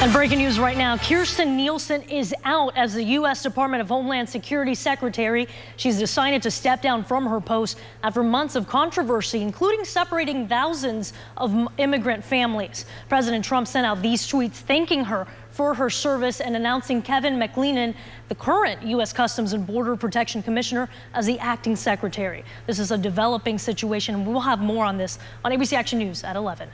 And breaking news right now, Kirstjen Nielsen is out as the U.S. Department of Homeland Security Secretary. She's decided to step down from her post after months of controversy, including separating thousands of immigrant families. President Trump sent out these tweets thanking her for her service and announcing Kevin McAleenan, the current U.S. Customs and Border Protection Commissioner, as the acting secretary. This is a developing situation. We'll have more on this on ABC Action News at 11.